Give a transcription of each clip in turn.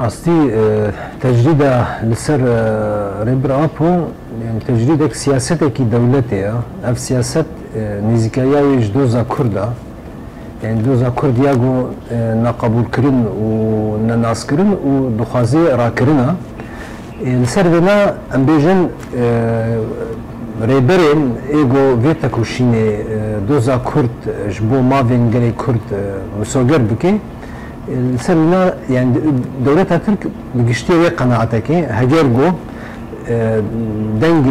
راستي تجريدة لسر ريبر أبو يعني تجريدك سياستك دولتي اف سياست نزيكايا ويج دوزا كردا يعني دوزا كرد ياغو نقبول كرن ونناس كرن ودخازي راكرنا لسر بنا ام بيجن ريبرين إيغو فيتا دوزا كرد جبو مافين غري كرد مسوغر بكي. سلنا يعني دولة ترك بقشتي وي قناعتك هجر جو دنج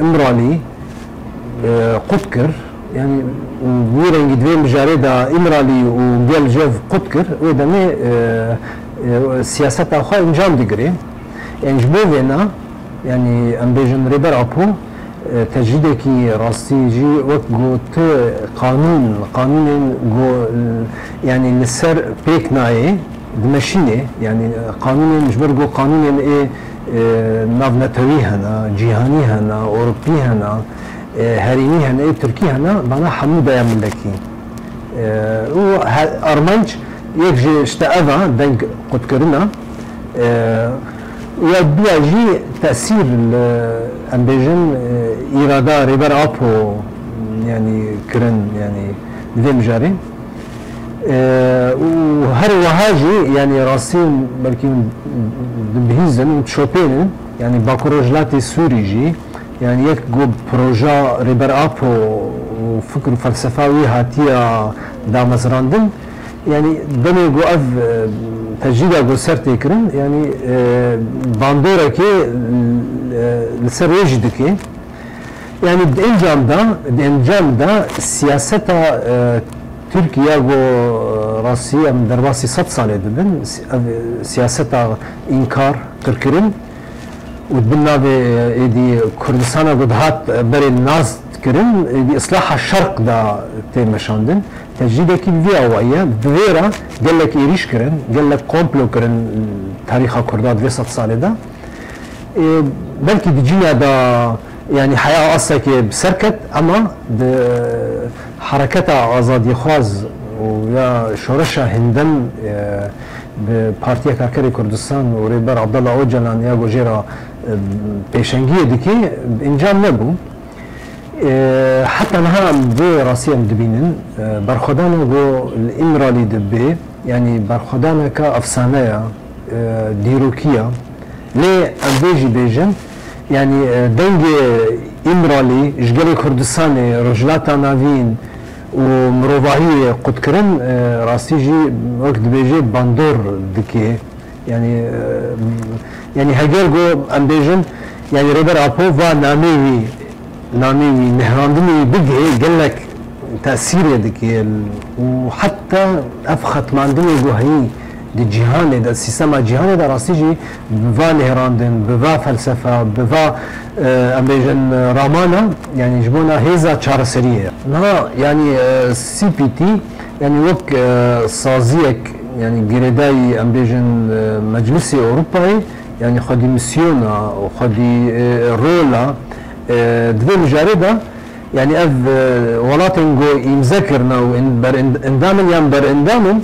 إمرالي قدكر يعني ويرنج دوين مجاريدا إمرالي وقال جوف قدكر ودمي سياسة أخرى إنجام دقري. يعني فينا يعني أم بيجن ريبر أبو تجديدكي راستي جي وقت قانون قانون يعني لسر بيك ناي دمشيني يعني قانون مش برجو قانون يعني إيه ناف نتوي هنا جيهاني هنا أوروبي هنا هريني هنا إيه تركي هنا بنا حمودة يا ملكي. و أرمنج يكجي اشتاذا دنك قد كرنا. ويبدو جي تأثير أمبيجن إرادة ريبر أبو يعني كرن يعني بدين جاري. وهر وهاجي يعني راسين بلكي بهيزن وتشوبين يعني باكروجلاتي سوري جي. يعني يك جو بروجا ريبر أبو وفكر فلسفاوي هاتيا دامزراندن يعني دمي جو اف تجديد جو سر تكرن يعني باندورا كي لسر وجدك يعني بانجام دا بانجام دا سياسة تركيا جو راسية من درباسي ست سالة دبن سياسة انكار تركرن وتبنا ايدي كردستان قد هات بري الناس تكرن ايدي اصلاح الشرق دا تيمشاندن تجديدك في اوعية بغيرة قال لك إيريش كرن قال لك كومبلو كرن تاريخ كردات سالة دا إيه بلكي بيجينا دا يعني حياة أصلا بسركت أما حركتها آزادي خواز ويا شورشا هندن ببارتيا كاكري كردستان وريبر عبد الله اوجلان يا جوجيرا بيشنجيه ديكي انجام نبو. حتى نها بي راسيا دبينن. برخدانا جو الامرالي دبي. يعني برخدانا كافسانيا ديروكيا لي امبيجي بيجن. يعني دنجي امرالي جگري كردستاني رجلاتا نافين ومروفاهي قد كرن راستي جي وقت بيجي باندور دكي يعني يعني هجر جو امبيجن يعني ريبر ابو فا نامي نامي نهراندني بقي قال لك تاثير يدك وحتى أفخت ما عندنا جو هي دي جهان دا سيستم جهان دا راستيجي بفا نهراندن بفا فلسفة بفا امبيجن رامانا يعني جبونا هيزا تشارسريه نا يعني سي بي تي يعني وك صازيك يعني جريداي امبيجن مجلسي أوروباي يعني خدي مسيونا وخدي رولا دفي مجارده يعني اف ولاتن جو يمذكرنا وان بر اندامن يام بر اندامن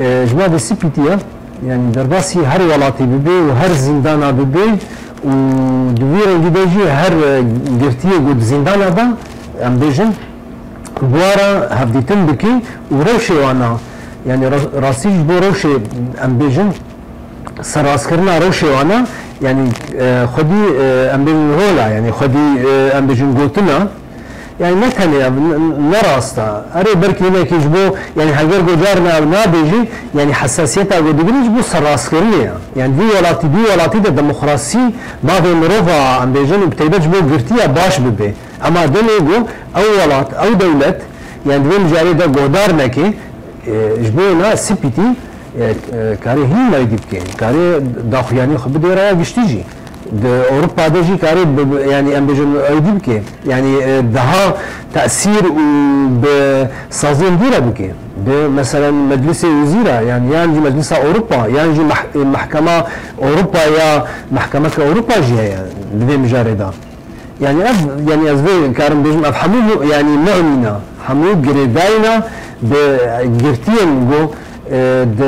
جماعة السي بي تي يعني درباسي هر ولاتي ببي وهر زندانا ببي ودوير جديجي هر جرتيه قد زندانا با ام بيجن بوارا هفديتن بكي وروشي وأنا يعني راسيج بو روشي ام بيجن سراسكرنا روشي وأنا يعني خدي ام بيجن رولا يعني خدي ام بيجن قوتنا يعني نتنيا نراستا اري بركي هناك يجبو يعني هاجر جارنا نابيجي يعني حساسيتها قد يجبو سراسكرية يعني دي ولاتي دي ولاتي ده ديمقراطي ما مروفا ام بيجن وبتيبج بو قرتيا باش ببي اما دنيجو أو ولات أو دولة يعني دي مجاري ده قدار نكي جبونا سيبيتي كاري هي ما يجيب كين كاري داخل يعني خب بدي رايا قشتيجي اوروبا دجي كاري يعني ام بيجن ايديبكي يعني دها تاثير بصازين ديرا بكي مثلا مجلس وزيرة يعني يعني مجلس اوروبا يعني محكمة اوروبا يا محكمة اوروبا جي يعني بدي مجارده يعني أف يعني أزوي كارم بيجن أف حمو يعني مؤمنة حمو جريداينا بجرتين جو د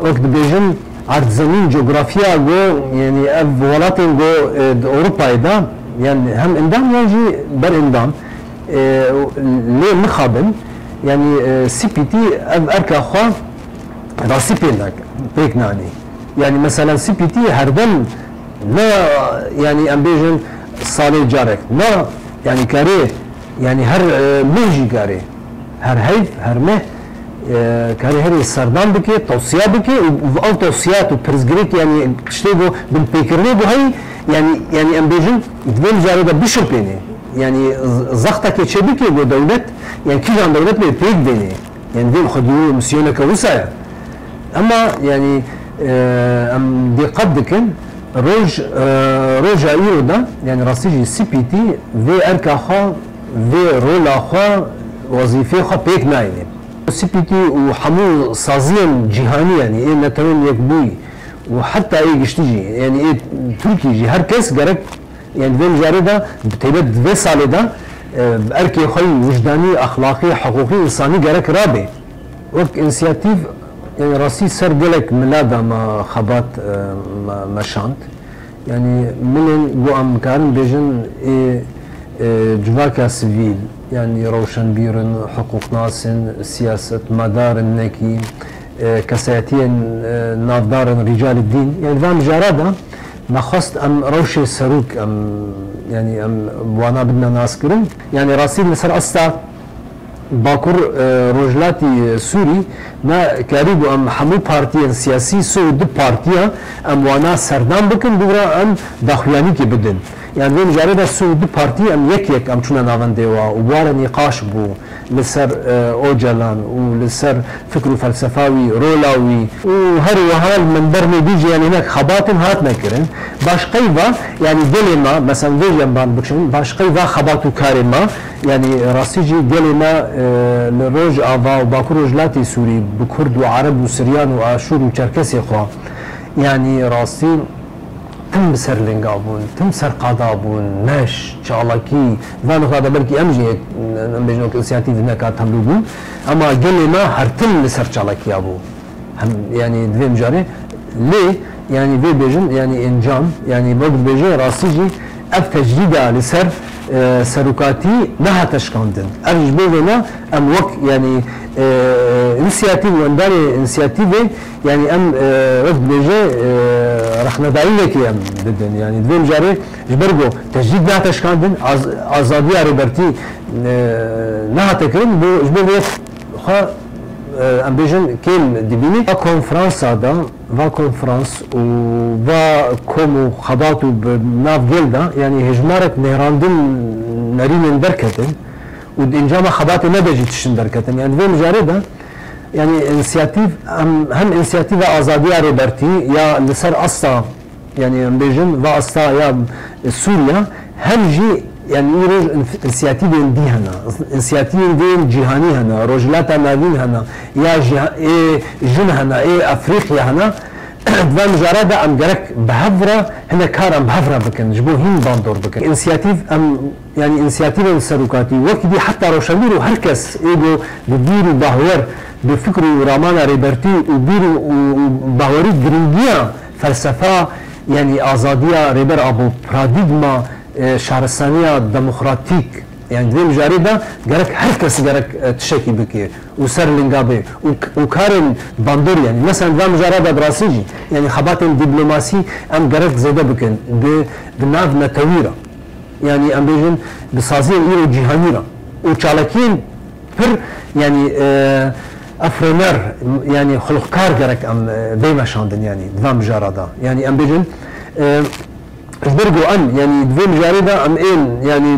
وقت بيجن عرض زمين جغرافيا جو يعني اف ولاتين جو اوروبا دا يعني هم اندام يجي بر اندام ليه مخابن يعني سي بي تي اف اركا خوا راسي بينك بيك ناني يعني مثلا سي بي تي هردم لا ام بيجن صالح جارك لا يعني كاري يعني هر ميجي كاري هر هيف هر مه کاری هری سردان بکی توصیه بکی و أو توصیات و پرزگریت یعنی کشتی بو بن پیکرنی بو هی یعنی یعنی ام جاری دا بشو پینی یعنی زختا که چه بکی بو دولت یعنی کی جان دولت پیک دینی یعنی دیم خودیو مسیونه که وسایه اما يعني ام دي قد كن روج روج ايرو دا يعني راسيجي سي بي تي في اركا خا في رولا خا وظيفه خا بيك ناينه سي بي تي وحمو صازين جهاني يعني إيه نتمنى يكبوي وحتى إيه جشتيجي يعني إيه تركي جي هر كيس جرك يعني فين جاري دا بتيبت في سالي دا بأركي خوي وجداني أخلاقي حقوقي إنساني جرك رابي. وقت إنسياتيف يعني راسي سر قلك ملادا ما خبات ما, ما شانت. يعني من بو ام كارن بيجن إيه جواكا سيفيل يعني روشن بيرن حقوق ناسن سياسة مدار النكي كساتين نافدار رجال الدين. يعني جاردا ما خست أم روشي سروك أم يعني أم وانا بدنا ناس كرن. يعني راسي نسر أستا باكر روجلاتي سوري ما كاريبو أم حمو بارتي سياسي سو دو بارتيا أم وأنا سردان يعني وين جاري سو دو بارتي ام يك يك ام شونا نافن ديوا وبارا نقاش بو لسر اوجلان ولسر فكر فلسفاوي رولاوي وهر وهال من برمي بيجي يعني هناك خباتم هات نكرن باش قيفا يعني دلما مثلا فيجن بان بكشن باش قيفا خباتو كارما يعني راسيجي دلما لروج افا وباكو روجلاتي سوري بكرد وعرب وسريان واشور وشركسي خوا. يعني راسي تم سر لنگابون تم سر قادابون مش چالاکی وانو خدا بلکی امجی ام بجنو که سیاتی نکات هم بون. اما گلی ما هر تم لسر چالاکی ابو هم يعني دویم جاره لي يعني في بيجن يعني انجام يعني موجود بيجن راسيجي اف تجديدا لسر سرکاتی نه تشکاندن ارج بودنا ام وک یعنی انسیاتیو وندار انسیاتیو یعنی ام وقت بیجه رخندایی کی ام ددن یعنی دویم جاره جبرگو تجدید نه تشکاندن آزادی اربرتی نه تکرم بو جبر خا ام بیژن کل دبینی و کنفرانس دا و کنفرانس و و کم و خبات و ناف گل یعنی هجمارت نهراندن نرین درکتن و انجام خبات ندجی تشن درکتن یعنی وی مجاره دا. يعني انسياتيف هم, هم انسياتيف ازادي ريبرتي يا لسر أصلا يعني بيجن و أصلا يا سوريا هم جي يعني روج انسياتيف دي هنا انسياتيف دين جهاني هنا رجلات نادين هنا يا جه إيه جن هنا إيه افريقيا هنا دوا مجرد ام جرك بهفرة هنا كار ام بهفرة بكن جبو هين باندور بكن انسياتيف ام يعني انسياتيف السلوكاتي وقت دي حتى روشنبير وهركس ايجو بديرو بهور بفكر رامان ريبرتي وبيرو وبهوري جرينجيا فلسفة يعني آزادية ريبر أبو براديغما شهرستانية ديمقراطيك. يعني دویم جاری دا گرک هر کس گرک تشکی بکی و سر لنگابه و باندور يعني مثلا دوام جارا دا دراسيجي. يعني خبات ام گرک زيادة بكن. بناف نتويرا يعني ام بيجن بسازي ايرو و چالكين پر يعني آه افرنر يعني خلقكار گرك أم بيما شاندن يعني دوام جارا دا. يعني أم بيجن آه برجو ان يعني دوام جاري دا أم إن يعني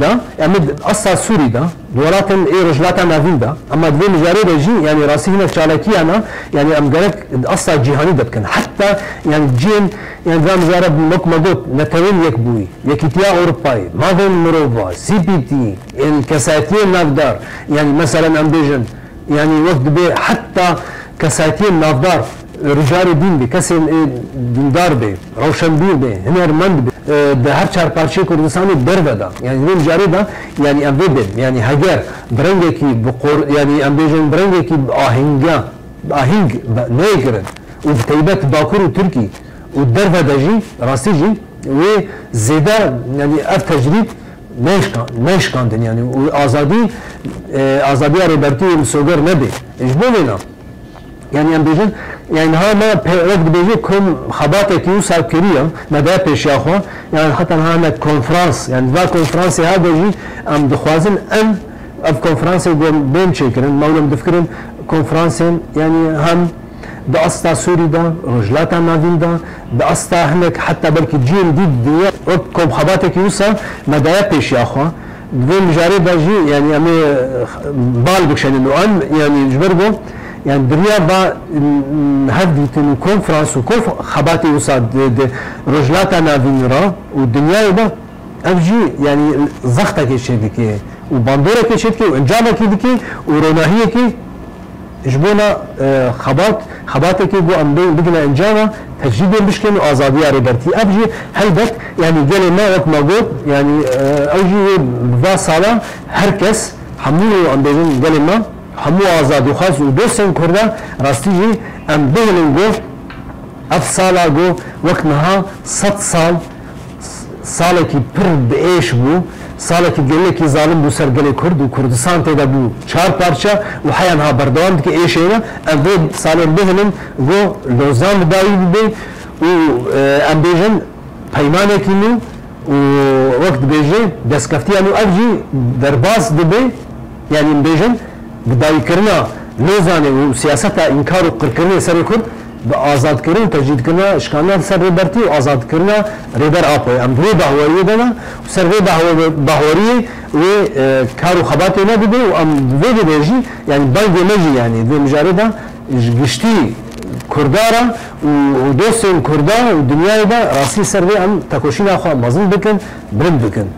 دا يعني أصلا سوري دا دولاتن اي رجلاتا نافين دا اما دوي مجاري رجي يعني راسي هنا شالكي أنا يعني أم قالك أصلا جهاني دا بكن حتى يعني جين يعني ذا مجارب مك مدوت نتوين يكبوي يكتيا أوروباي ماذن مروفا سي بي تي يعني كساتين نافدار. يعني مثلا أم بيجن يعني وقت بي حتى كساتين نافدار. رجال الدين بي كسر ديندار بي روشن بير بي هنرمند بي به هر چهار پارچه کردستانی در بدا یعنی ویم جاری دا یعنی ام ببین یعنی هگر برنگه کی بقور یعنی ام بیجن برنگه کی آهنگا آهنگ نیگرن و بتیبت باکور و ترکی. و در بدا جی راستی جی و زیده یعنی اف تجرید نشکان نشکاندن. یعنی و آزادی آزادی ریبرتی و سوگر نبی. ايش بو يعني أم بيجن؟ يعني ها ما وقت بيجي كم خباتك يوسع كريا مدى بيش يا اخوان يعني حتى ها كونفرانس يعني ذا كونفرانس هذا يجي أم دخوازن أم أف كونفرانس يقول بين شكرن مولا مدفكرن كونفرانس يعني هم ده استا سوري ده رجلاتا نافين ده استا هناك حتى بلكي جيل دي الدنيا كم خباتك يوسع مدى بيش يا يعني دريا با هديتن كونفرنس وكل خباتي وصاد رجلاتا نافينرا والدنيا با افجي يعني زختك شدكي وباندورك شدكي وانجامك دكي وروناهيك جبونا خبات خباتك جو ام بگنا انجاما تجديد بشكن وازادية ريبرتي افجي هلبت يعني قال ما وقت ما قلت يعني اوجي بفا صالة هركس حمولو ام بيجن قال ما همو آزادی خواست و دوستن کرده راستی جی ام بهلن گو اف سالا گو وقت نها ست سال سالا کی پر بیش بو سالا کی گله کی ظالم بو سر گله کرد و کردستان تیدا بو چهار پارچه و حیان ها بردوام که ایش اینا ام بو سالا بهلن گو لوزان دایی بی و ام بیجن پیمانه کنو و وقت بیجه دستکفتی انو افجی درباس دبی یعنی بیجن بدایی کردن نزانه و سیاست انکار و قرکردن سر کرد به آزاد کردن تجدید کردن اشکانات سر برتی و آزاد کردن ریبر آپه ام دوی بهوری دادن سر وی بهوری و کارو خباتی نبوده و ام وی بدهجی یعنی بلد مجی یعنی دوی مجارده گشتی کردارا و دوستین کردار و دنیای دا راسی سر وی ام تکوشین آخوا مزن بکن برند بکن.